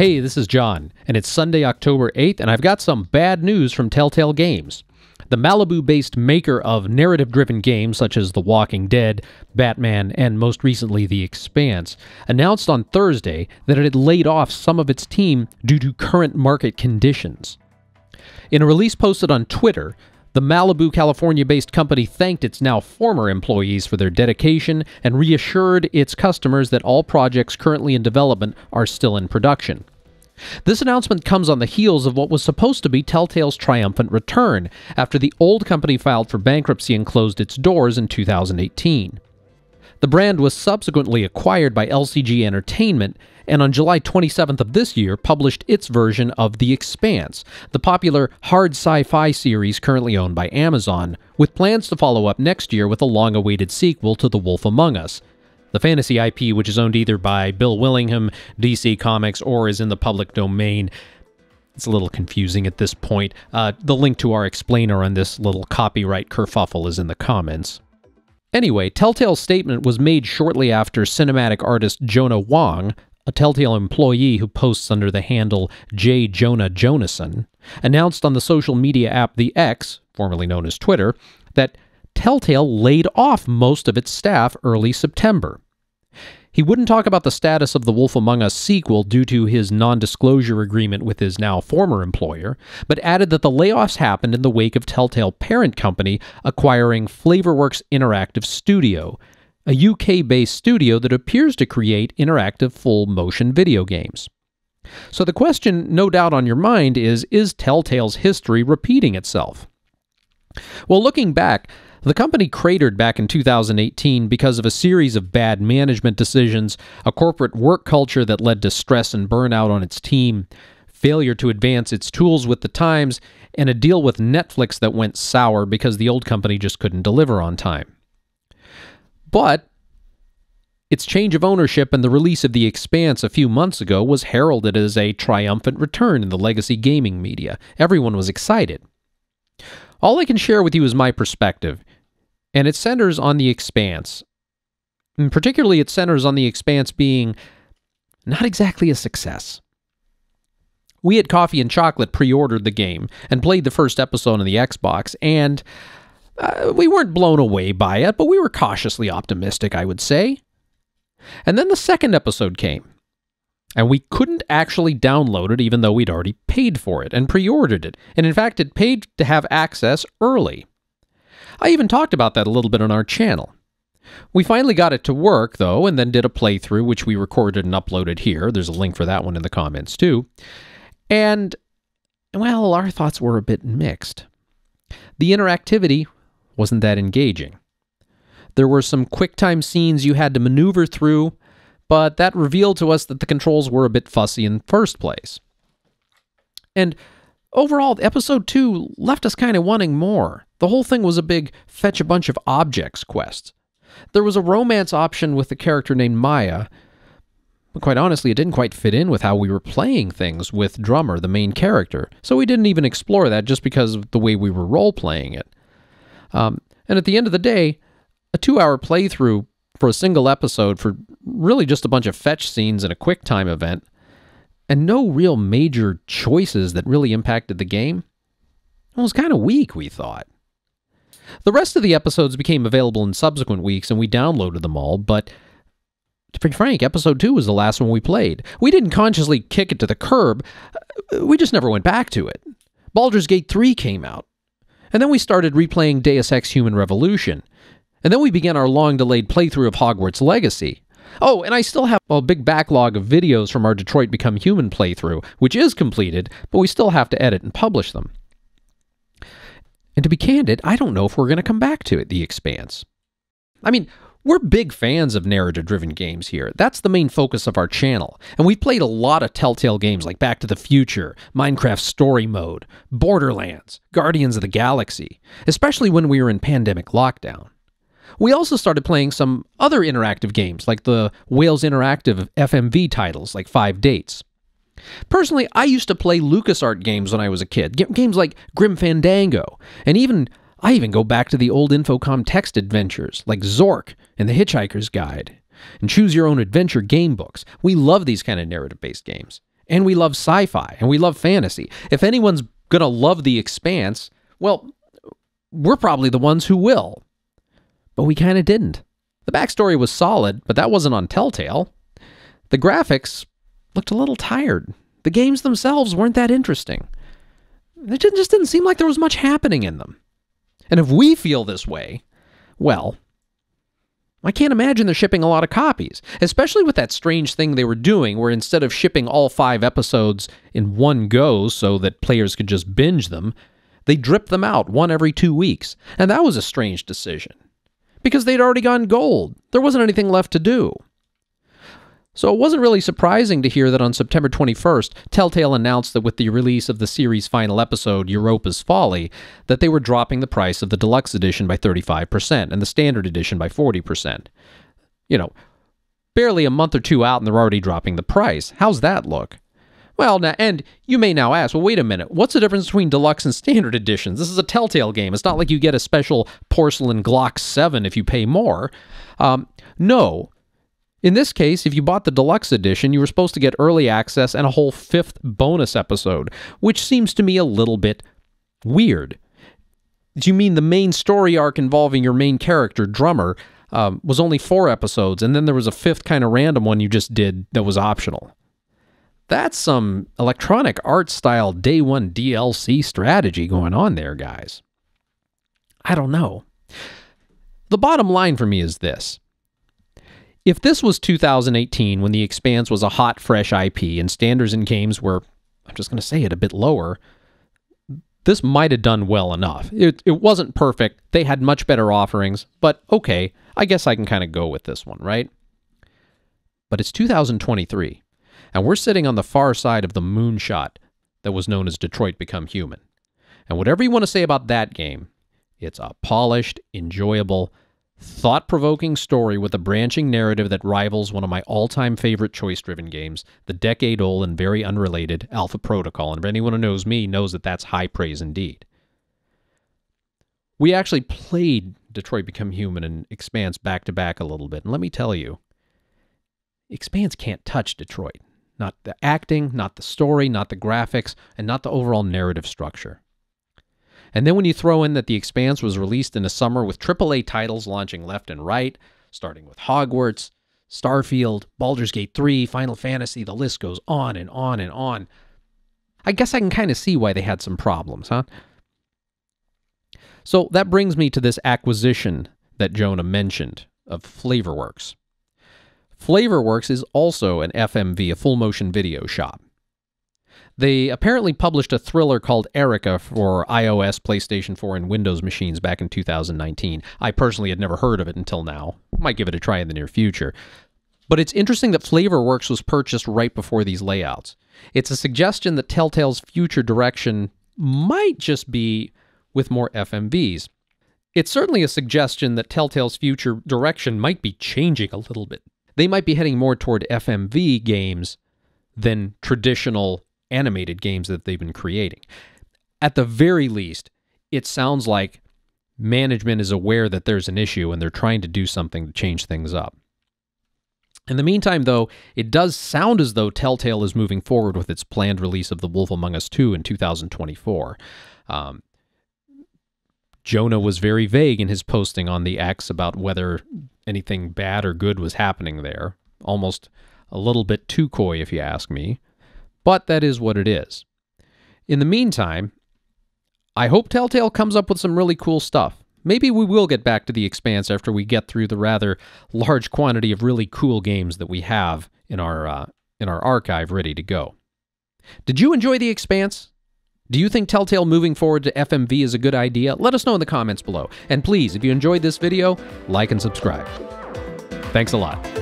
Hey, this is John, and it's Sunday, October 8th, and I've got some bad news from Telltale Games. The Malibu based maker of narrative driven games such as The Walking Dead, Batman, and most recently The Expanse announced on Thursday that it had laid off some of its team due to current market conditions. In a release posted on Twitter, the Malibu, California based company thanked its now former employees for their dedication and reassured its customers that all projects currently in development are still in production. This announcement comes on the heels of what was supposed to be Telltale's triumphant return after the old company filed for bankruptcy and closed its doors in 2018. The brand was subsequently acquired by LCG Entertainment and on July 27th of this year published its version of The Expanse, the popular hard sci fi series currently owned by Amazon, with plans to follow up next year with a long awaited sequel to The Wolf Among Us, the fantasy IP, which is owned either by Bill Willingham, DC Comics, or is in the public domain. It's a little confusing at this point. Uh, the link to our explainer on this little copyright kerfuffle is in the comments. Anyway, Telltale's statement was made shortly after cinematic artist Jonah Wong, a Telltale employee who posts under the handle J. Jonah Jonason, announced on the social media app The X, formerly known as Twitter, that Telltale laid off most of its staff early September. He wouldn't talk about the status of The Wolf Among Us sequel due to his non disclosure agreement with his now former employer, but added that the layoffs happened in the wake of Telltale parent company acquiring Flavourworks Interactive Studio, a UK based studio that appears to create interactive full motion video games. So the question, no doubt on your mind, is Is Telltale's history repeating itself? Well, looking back, the company cratered back in 2018 because of a series of bad management decisions, a corporate work culture that led to stress and burnout on its team, failure to advance its tools with the times, and a deal with Netflix that went sour because the old company just couldn't deliver on time. But its change of ownership and the release of The Expanse a few months ago was heralded as a triumphant return in the legacy gaming media. Everyone was excited. All I can share with you is my perspective, and it centers on The Expanse. And particularly, it centers on The Expanse being not exactly a success. We at Coffee and Chocolate pre ordered the game and played the first episode on the Xbox, and uh, we weren't blown away by it, but we were cautiously optimistic, I would say. And then the second episode came, and we couldn't actually download it even though we'd already paid for it and pre ordered it. And in fact, it paid to have access early. I even talked about that a little bit on our channel. We finally got it to work, though, and then did a playthrough, which we recorded and uploaded here. There's a link for that one in the comments, too. And, well, our thoughts were a bit mixed. The interactivity wasn't that engaging. There were some quick time scenes you had to maneuver through, but that revealed to us that the controls were a bit fussy in the first place. And overall, episode 2 left us kind of wanting more. The whole thing was a big fetch a bunch of objects quest. There was a romance option with a character named Maya, but quite honestly, it didn't quite fit in with how we were playing things with Drummer, the main character, so we didn't even explore that just because of the way we were role playing it. Um, and at the end of the day, a two hour playthrough for a single episode for really just a bunch of fetch scenes and a quick time event, and no real major choices that really impacted the game, it was kind of weak, we thought. The rest of the episodes became available in subsequent weeks, and we downloaded them all, but to be frank, episode 2 was the last one we played. We didn't consciously kick it to the curb, uh, we just never went back to it. Baldur's Gate 3 came out, and then we started replaying Deus Ex Human Revolution, and then we began our long delayed playthrough of Hogwarts Legacy. Oh, and I still have a big backlog of videos from our Detroit Become Human playthrough, which is completed, but we still have to edit and publish them. And to be candid, I don't know if we're going to come back to it, The Expanse. I mean, we're big fans of narrative driven games here. That's the main focus of our channel. And we've played a lot of Telltale games like Back to the Future, Minecraft Story Mode, Borderlands, Guardians of the Galaxy, especially when we were in pandemic lockdown. We also started playing some other interactive games, like the Wales Interactive FMV titles, like Five Dates. Personally, I used to play LucasArts games when I was a kid, games like Grim Fandango, and even I even go back to the old Infocom text adventures like Zork and The Hitchhiker's Guide, and Choose Your Own Adventure game books. We love these kind of narrative based games. and we love sci fi, and we love fantasy. If anyone's going to love The Expanse, well, we're probably the ones who will. But we kind of didn't. The backstory was solid, but that wasn't on Telltale. The graphics looked a little tired. The games themselves weren't that interesting. It just didn't seem like there was much happening in them. And if we feel this way, well, I can't imagine they're shipping a lot of copies, especially with that strange thing they were doing where instead of shipping all five episodes in one go so that players could just binge them, they dripped them out one every two weeks. And that was a strange decision because they'd already gone gold. There wasn't anything left to do. So it wasn't really surprising to hear that on September 21st, Telltale announced that with the release of the series' final episode, Europa's Folly, that they were dropping the price of the deluxe edition by 35% and the standard edition by 40%. You know, barely a month or two out and they're already dropping the price. How's that look? Well, now, and you may now ask, well, wait a minute. What's the difference between deluxe and standard editions? This is a Telltale game. It's not like you get a special porcelain Glock 7 if you pay more. Um, no, in this case, if you bought the deluxe edition, you were supposed to get early access and a whole fifth bonus episode, which seems to me a little bit weird. Do you mean the main story arc involving your main character, Drummer, um, was only four episodes, and then there was a fifth kind of random one you just did that was optional? That's some electronic art style day one DLC strategy going on there, guys. I don't know. The bottom line for me is this if this was 2018 when The Expanse was a hot, fresh IP and standards in games were, I'm just going to say it, a bit lower, this might have done well enough. It, it wasn't perfect. They had much better offerings, but okay, I guess I can kind of go with this one, right? But it's 2023, and we're sitting on the far side of the moonshot that was known as Detroit Become Human. And whatever you want to say about that game, it's a polished, enjoyable, thought provoking story with a branching narrative that rivals one of my all time favorite choice driven games, the decade old and very unrelated Alpha Protocol. And if anyone who knows me knows that that's high praise indeed. We actually played Detroit Become Human and Expanse back to back a little bit. And let me tell you, Expanse can't touch Detroit. Not the acting, not the story, not the graphics, and not the overall narrative structure. And then when you throw in that The Expanse was released in the summer with AAA titles launching left and right, starting with Hogwarts, Starfield, Baldur's Gate 3, Final Fantasy, the list goes on and on and on. I guess I can kind of see why they had some problems, huh? So that brings me to this acquisition that Jonah mentioned of Flavourworks. Flavourworks is also an FMV, a full motion video shop. They apparently published a thriller called Erica for iOS, PlayStation 4, and Windows machines back in 2019. I personally had never heard of it until now. Might give it a try in the near future. But it's interesting that Flavourworks was purchased right before these layouts. It's a suggestion that Telltale's future direction might just be with more FMVs. It's certainly a suggestion that Telltale's future direction might be changing a little bit. They might be heading more toward FMV games than traditional animated games that they've been creating. At the very least, it sounds like management is aware that there's an issue and they're trying to do something to change things up. In the meantime, though, it does sound as though Telltale is moving forward with its planned release of The Wolf Among Us 2 in 2024. Um, Jonah was very vague in his posting on the X about whether anything bad or good was happening there. Almost a little bit too coy, if you ask me. But that is what it is. In the meantime, I hope Telltale comes up with some really cool stuff. Maybe we will get back to the Expanse after we get through the rather large quantity of really cool games that we have in our uh, in our archive ready to go. Did you enjoy the Expanse? Do you think Telltale moving forward to FMV is a good idea? Let us know in the comments below. And please, if you enjoyed this video, like and subscribe. Thanks a lot.